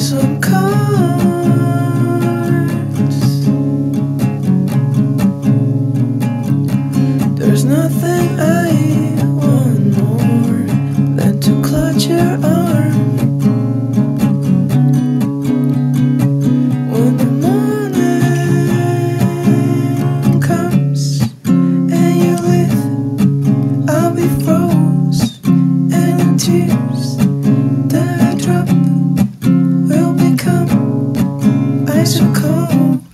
ace cards. There's nothing I want more than to clutch your arm. Come.